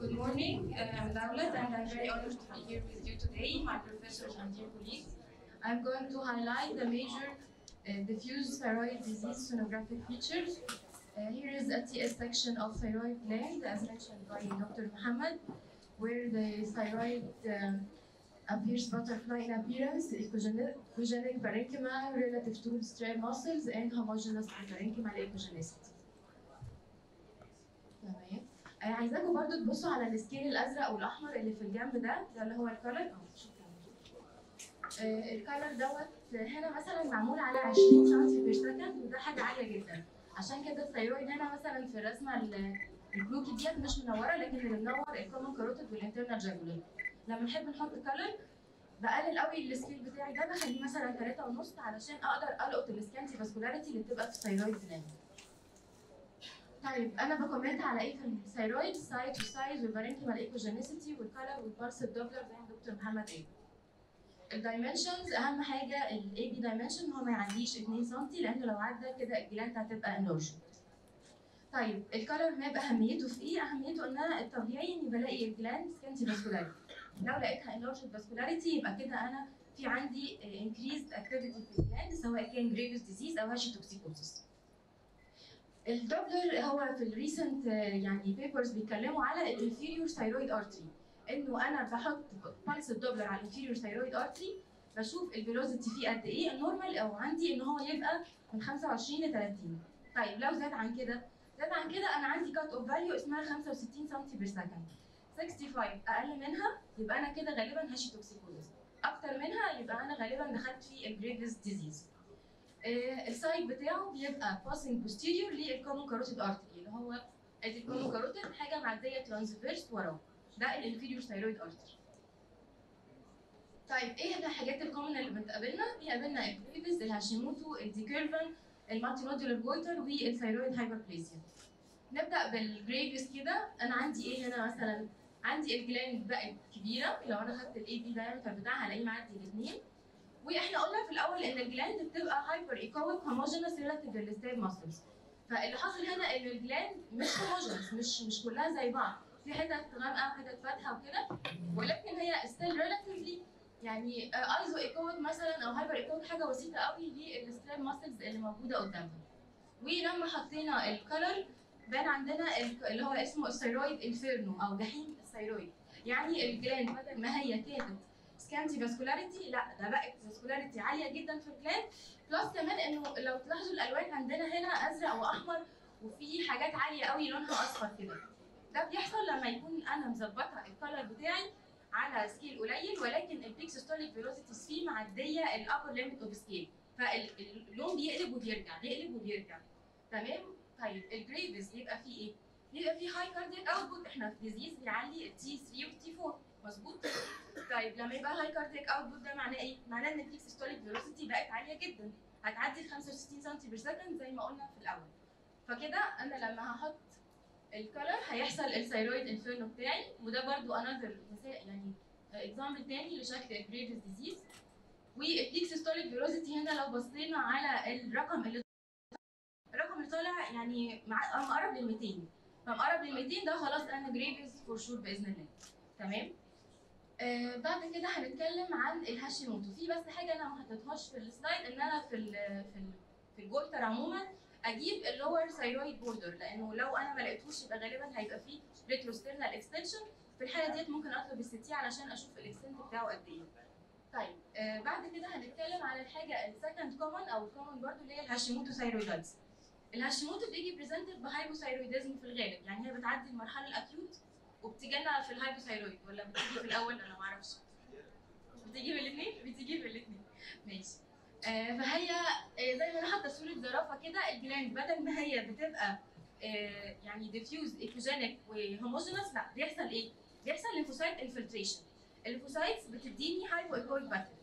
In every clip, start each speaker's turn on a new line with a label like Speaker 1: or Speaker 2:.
Speaker 1: Good morning, uh, I'm Daulat and I'm very honored to be here with you today, my professors and dear colleagues. I'm going to highlight the major uh, diffuse thyroid disease sonographic features. Uh, here is a TS section of thyroid gland as mentioned by Dr. Muhammad, where the thyroid um, appears butterfly in appearance, echogenic parenchyma relative to striatal muscles and homogeneous parenchymal echogenicity. آه، عايزاكم برضو تبصوا على ال scale الأزرق والأحمر اللي في الجنب ده. ده اللي هو ال color آه آه، ال color دوت هنا مثلا معمول على 20 سم per second وده حاجة عالية جدا. عشان كده ال thyroid هنا مثلا في الرسمة ال- الكلوكي ديت مش منورة لكن اللي منور ال common carotid وال internal jugular لما نحب نحط color بقلل قوي ال scale بتاعي ده بخليه مثلا 3 ونص علشان أقدر ألقط ال scanty vascularity اللي بتبقى في ال thyroid gland طيب أنا ب comment على إيه؟ في الثيرويد سايت والسايز والبارنكيمال ايكوجينيسيتي والكالر والبارس الدوبلر زي دكتور محمد قال ال dimensions أهم حاجة ال AP dimension هو ما يعديش 2 سم لأنه لو عدى كده ال gland هتبقى enlarged طيب ال color map أهميته في إيه؟ أهميته إن أنا الطبيعي إني بلاقي ال gland scanty vascularity لو لقيتها enlarged vascularity يبقى كده أنا في عندي increased activity في ال gland سواء كان Graves disease أو Hashitoxicosis الدوبلر هو في ال recent يعني papers بيتكلموا على ال inferior thyroid artery إنه أنا بحط pulsed Doppler على ال inferior thyroid artery بشوف ال velocity فيه قد إيه ال normal أو عندي ان هو يبقى من 25 ل 30 طيب لو زاد عن كده زاد عن كده أنا عندي cut off value اسمها 65 سم per second 65 أقل منها يبقى أنا كده غالبا Hashitoxicosis أكتر منها يبقى أنا غالبا دخلت في ال Graves disease آه، ال site بتاعه بيبقى passing posterior لل common carotid artery اللي هو ادي ال common carotid حاجة معدية transverse وراه. ده ال inferior thyroid artery طيب إيه الحاجات ال common اللي بتقابلنا؟ بيقابلنا الجريفز الهاشيموتو الديكيرفن المالتي نودولار جويتر والثايرويد هايبربليزيا نبدأ بالجريفز كده. أنا عندي إيه هنا مثلا؟ عندي ال gland بقت كبيرة. لو أنا خدت ال AP diameter بتاعها هلاقيه معدي الاثنين وإحنا قلنا في الأول ان ال gland بتبقى hyperechoic homogeneous relative لل strap muscles فاللي حاصل هنا ان ال gland مش homogeneous مش مش كلها زي بعض. في حتت غامقة وحتت فاتحة وكده ولكن هي still relatively يعني isoechoic مثلا أو hyperechoic حاجة بسيطة قوي لل strap muscles اللي موجودة قدامها ولما حطينا ال color بان عندنا ال- اللي هو اسمه ال thyroid inferno أو جحيم ال thyroid. يعني ال gland بدل ما هي كانت scanty vascularity لا ده بقت vascularity عالية جدا في ال gland plus كمان إنه لو تلاحظوا الألوان عندنا هنا أزرق وأحمر وفي حاجات عالية قوي لونها أصفر كده. ده بيحصل لما يكون أنا مظبطة ال color بتاعي على scale قليل ولكن ال peak systolic velocities فيه معدية ال upper limit of scale فاللون بيقلب وبيرجع بيقلب وبيرجع. تمام؟ طيب الجريفز يبقى فيه إيه؟ يبقى فيه high cardiac output إحنا في disease بيعلي ال T 3 وال T 4 مظبوط طيب لما يبقى high cardiac output ده معناه إيه؟ معناه إن ال peak systolic velocity بقت عالية جدا. هتعدي ال 65 سم per second زي ما قلنا في الأول. فكده أنا لما هحط ال color هيحصل ال thyroid inferno بتاعي وده برضو another يعني example تاني لشكل ال Graves disease وال peak systolic velocity هنا لو بصينا على الرقم اللي الرقم اللي طالع يعني مقرب لل 200 فمقرب لل 200 ده خلاص أنا Graves for sure بإذن الله. تمام؟ آه بعد كده هنتكلم عن الهاشيموتو. في بس حاجة أنا ما حطيتهاش في ال slide إن أنا في ال في ال في ال goiter عموما أجيب ال lower thyroid border لأنه لو أنا ما لقيتهوش يبقى غالبا هيبقى فيه retrosternal extension في الحالة ديت ممكن أطلب ال CT عشان أشوف ال extent بتاعه قد إيه. طيب آه بعد كده هنتكلم على الحاجة ال second common أو ال common برضو اللي هي ال Hashimoto thyroiditis الهاشيموتو بيجي presented ب hypothyroidism في الغالب يعني هي بتعدي المرحلة ال acute وبتيجي لنا في ال hypothyroid ولا بتيجي في الأول؟ أنا ما أعرفش. بتيجي في الاثنين بتيجي في الاثنين ماشي. آه فهي آه زي ما أنا حاطه صوره زرافة كده ال gland بدل ما هي بتبقى آه يعني diffuse echogenic و homogeneous لا بيحصل إيه؟ بيحصل lymphocyte infiltration ال lymphocytes بتديني hypoechoic pattern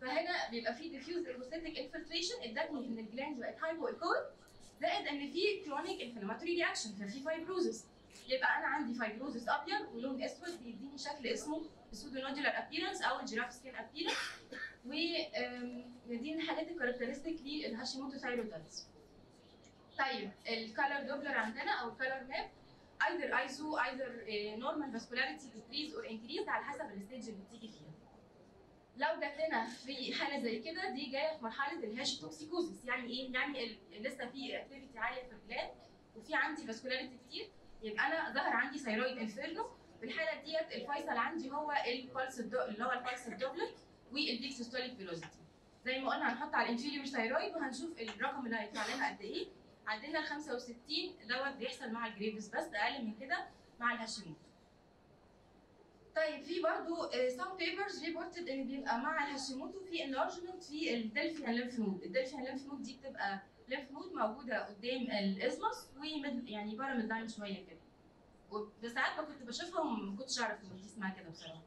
Speaker 1: فهنا بيبقى في diffuse lymphocytic infiltration ادتني إن ال gland بقت hypoechoic زائد إن في chronic inflammatory reaction ففي fibrosis يبقى أنا عندي fibrosis أبيض ولون أسود بيديني شكل اسمه ال pseudonodular appearance أو ال giraffe skin appearance ودي الحاجات ال characteristic لل Hashimoto thyroiditis طيب ال color Doppler عندنا أو ال color map either iso either normal vascularity decrease or increase على حسب ال stage اللي بتيجي فيها. لو جات لنا في حالة زي كده دي جاية في مرحلة ال Hashitoxicosis يعني إيه؟ يعني لسه في activity عالية في ال gland وفي عندي vascularity كتير. يبقى أنا ظهر عندي thyroid inferno في الحالة ديت الفيصل عندي هو ال pulse اللي هو ال pulsed Doppler وال peak systolic velocity زي ما قلنا هنحط على ال inferior thyroid وهنشوف الرقم اللي هيطلع لنا قد إيه. عندنا ال 65 دوت بيحصل مع الجريفز بس أقل من كده مع الهاشيموتو طيب في uh, some papers reported إن بيبقى مع الهاشيموتو في enlargement في ال Delphian lymph node ال Delphian lymph node دي بتبقى lymph node موجودة قدام ال isthmus و mid يعني بره midline شوية كده وساعات ما كنت بشوفها وما كنتش أعرف إن دي اسمها كده بصراحة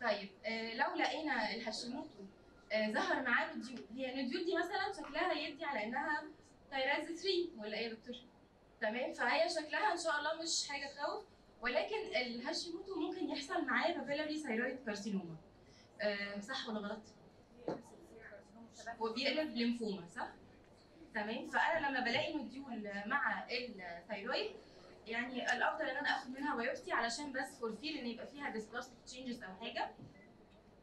Speaker 1: طيب آه لو لقينا الهاشيموتو آه ظهر معاه nodule هي ال nodule دي مثلا شكلها يدي على إنها TIRADS 3 ولا إيه يا دكتور؟ تمام فهي شكلها إن شاء الله مش حاجة تخوف ولكن الهاشيموتو ممكن يحصل معاه papillary thyroid carcinoma آه صح ولا غلط؟ وبيقلب ليمفوما صح؟ تمام؟ فأنا لما بلاقي nodule مع ال thyroid يعني الأفضل إن أنا آخد منها biopsy علشان بس for fear إن يبقى فيها dysplastic changes أو حاجة.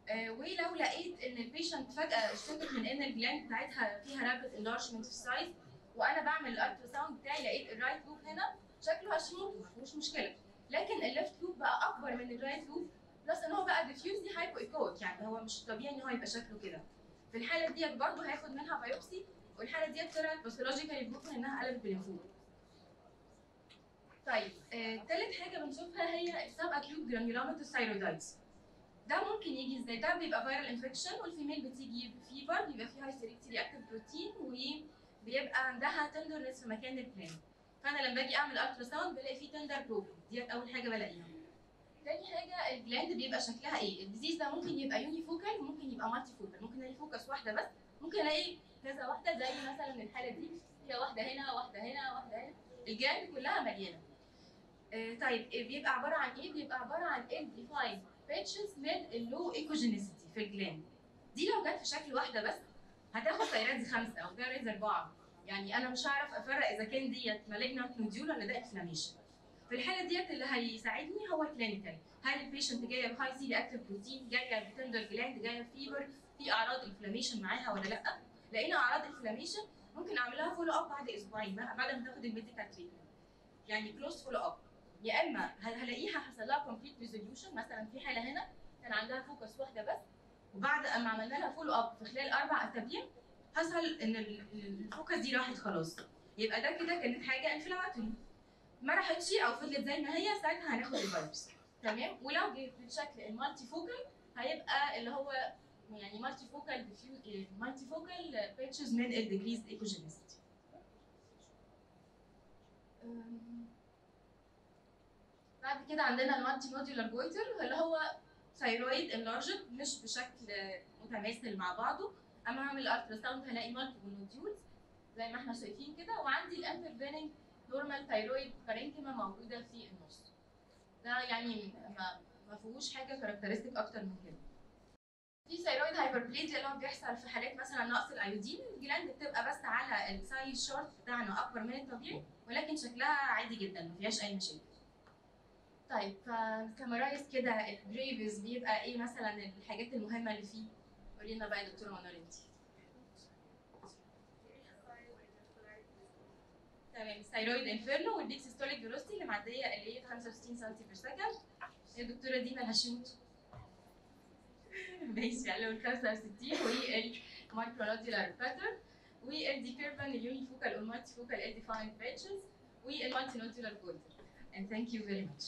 Speaker 1: آه ولو لقيت إن ال patient فجأة اشتكت من إن ال gland بتاعتها فيها rapid enlargement في ال size وأنا بعمل ال ultrasound بتاعي لقيت ال right lobe هنا شكله هاشيموتو مش مشكلة. لكن ال left lobe بقى أكبر من ال right lobe plus إن هو بقى diffusely hypoechoic يعني هو مش طبيعي إن هو يبقى شكله كده. في الحالة ديت برضه هاخد منها biopsy والحالة ديت طلعت pathologically proven إنها قلبت بليمفوما طيب آه، تالت حاجة بنشوفها هي ال subacute granulomatous thyroiditis ده ممكن يجي إزاي؟ ده بيبقى viral infection وال female بتيجي fever بيبقى فيها C-reactive protein وبيبقى عندها tenderness في مكان ال gland فأنا لما باجي أعمل ultrasound بلاقي فيه tender probing ديت أول حاجة بلاقيها. تاني حاجة ال gland بيبقى شكلها إيه؟ ال disease ده ممكن يبقى unifocal وممكن يبقى multifocal ممكن الاقي focus واحدة بس ممكن الاقي كذا واحدة زي مثلا الحالة دي فيها واحدة هنا واحدة هنا واحدة هنا ال gland كلها مليانة آه، طيب إيه بيبقى عبارة عن إيه؟ بيبقى عبارة عن ill-defined patches من ال low echogenicity في ال gland. دي لو جت في شكل واحدة بس هتاخد TI-RADS خمسة أو TI-RADS أربعة. يعني أنا مش هعرف أفرق إذا كان ديت malignant nodule ولا ده inflammation. في الحالة ديت اللي هيساعدني هو ال clinical، هل ال patient جاية ب high C-reactive protein، جاية ب tender gland، جاية fever، في أعراض inflammation معاها ولا لأ؟ لقينا أعراض inflammation ممكن اعمل لها follow up بعد أسبوعين بعد ما تاخد ال medical treatment. يعني close follow up. يا إما هل- هلاقيها حصل لها complete resolution مثلا في حالة هنا كان عندها focus واحدة بس وبعد أما عملنا لها follow up في خلال أربع أسابيع حصل إن ال- ال- ال focus دي راحت خلاص يبقى ده كده كانت حاجة inflammatory ما راحتش أو فضلت زي ما هي ساعتها هناخد الفيروس تمام ولو جه بالشكل ال multifocal هيبقى اللي هو يعني multifocal multifocal patches من ال decreased echogenicity بعد كده عندنا ال multinodular goiter اللي هو thyroid enlarged مش بشكل متماثل مع بعضه. اما هعمل ultrasound هلاقي multiple nodules زي ما إحنا شايفين كده. وعندي ال intervening normal thyroid parenchyma موجودة في النص. ده يعني ما فيهوش حاجة characteristic أكتر من كده. في thyroid hyperplasia اللي هو بيحصل في حالات مثلا نقص الأيودين. ال gland بتبقى بس على ال size chart بتاعنا أكبر من الطبيعي ولكن شكلها عادي جدا ما فيهاش أي مشاكل. طيب فكمرايز كده الجريفز بيبقى إيه مثلا الحاجات المهمة اللي فيه؟ قولي لنا بقى يا دكتوره منار انت تمام الثايرويد انفيرنو والديك سيستوليك فيلوسيتي اللي معدية اللي هي 65 سم بير سكند الدكتوره دينا الهشيموتو ماشي على ال 65 والمايكرونوديولار باترن والدي كيرفن اليوني فوكال والمالتي فوكال الديفايند باتشز والمالتي نوديولار جولدر and thank you very much